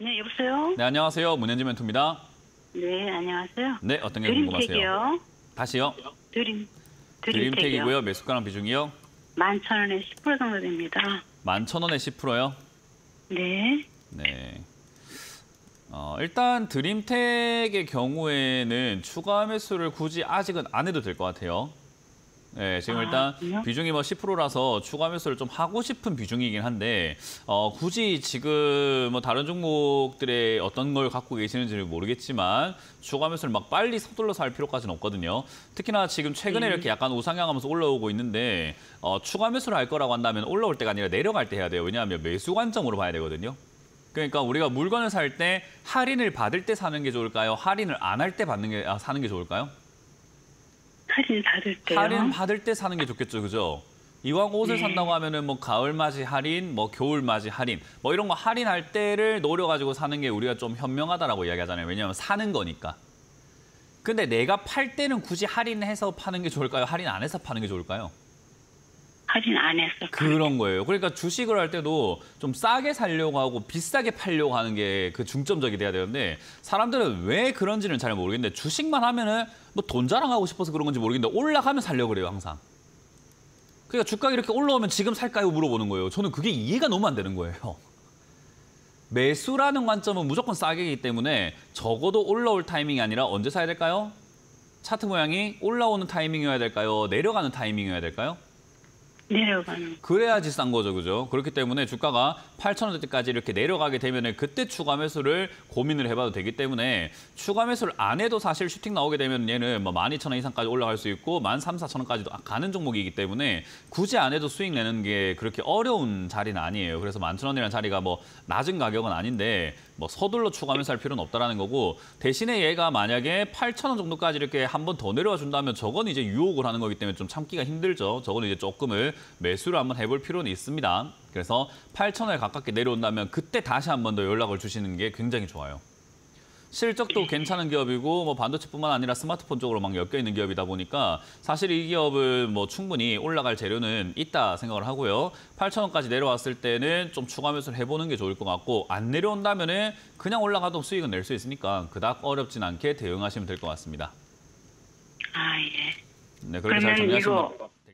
네, 여보세요? 네, 안녕하세요. 문현지 멘토입니다. 네, 안녕하세요. 네, 어떤 게 궁금하세요? 드림택이요. 다시요. 드림, 드림택이요. 드림택이고요. 매수가랑 비중이요. 만 천 원에 10% 정도 됩니다. 11,000원에 10%요. 네. 네. 어, 일단 드림택의 경우에는 추가 매수를 굳이 아직은 안 해도 될 것 같아요. 네, 지금 아, 일단 그래요? 비중이 뭐 10%라서 추가 매수를 좀 하고 싶은 비중이긴 한데 어, 굳이 지금 뭐 다른 종목들의 어떤 걸 갖고 계시는지는 모르겠지만 추가 매수를 막 빨리 서둘러서 할 필요까지는 없거든요. 특히나 지금 최근에 음. 이렇게 약간 우상향하면서 올라오고 있는데 어, 추가 매수를 할 거라고 한다면 올라올 때가 아니라 내려갈 때 해야 돼요. 왜냐하면 매수 관점으로 봐야 되거든요. 그러니까 우리가 물건을 살 때 할인을 받을 때 사는 게 좋을까요? 할인을 안 할 때 받는 게 아, 사는 게 좋을까요? 할인 받을 때요. 할인 받을 때 사는 게 좋겠죠, 그죠? 이왕 옷을 네. 산다고 하면은 뭐 가을 맞이 할인, 뭐 겨울 맞이 할인, 뭐 이런 거 할인할 때를 노려 가지고 사는 게 우리가 좀 현명하다라고 이야기하잖아요. 왜냐하면 사는 거니까. 근데 내가 팔 때는 굳이 할인해서 파는 게 좋을까요? 할인 안 해서 파는 게 좋을까요? 할인 안 했어. 그런 거예요. 그러니까 주식을 할 때도 좀 싸게 살려고 하고 비싸게 팔려고 하는 게 그 중점적이 돼야 되는데 사람들은 왜 그런지는 잘 모르겠는데 주식만 하면은 뭐 돈 자랑하고 싶어서 그런 건지 모르겠는데 올라가면 살려고 그래요, 항상. 그러니까 주가가 이렇게 올라오면 지금 살까요? 물어보는 거예요. 저는 그게 이해가 너무 안 되는 거예요. 매수라는 관점은 무조건 싸게이기 때문에 적어도 올라올 타이밍이 아니라 언제 사야 될까요? 차트 모양이 올라오는 타이밍이어야 될까요? 내려가는 타이밍이어야 될까요? 내려가는. 그래야지 싼 거죠, 그죠? 그렇기 때문에 주가가 8,000원대까지 이렇게 내려가게 되면 그때 추가 매수를 고민을 해봐도 되기 때문에 추가 매수를 안 해도 사실 슈팅 나오게 되면 얘는 뭐 12,000원 이상까지 올라갈 수 있고 13,400원까지도 가는 종목이기 때문에 굳이 안 해도 수익 내는 게 그렇게 어려운 자리는 아니에요. 그래서 11,000원이라는 자리가 뭐 낮은 가격은 아닌데 뭐 서둘러 추가 매수할 필요는 없다라는 거고 대신에 얘가 만약에 8,000원 정도까지 이렇게 한 번 더 내려와 준다면 저건 이제 유혹을 하는 거기 때문에 좀 참기가 힘들죠. 저거는 이제 조금을 매수를 한번 해볼 필요는 있습니다. 그래서 8,000원에 가깝게 내려온다면 그때 다시 한번 더 연락을 주시는 게 굉장히 좋아요. 실적도 괜찮은 기업이고 뭐 반도체뿐만 아니라 스마트폰 쪽으로 막 엮여 있는 기업이다 보니까 사실 이 기업은 뭐 충분히 올라갈 재료는 있다 생각을 하고요. 8,000원까지 내려왔을 때는 좀 추가 매수를 해보는 게 좋을 것 같고 안 내려온다면은 그냥 올라가도 수익은 낼 수 있으니까 그닥 어렵진 않게 대응하시면 될 것 같습니다. 아, 예. 네, 그렇게 잘 정리하시면 이거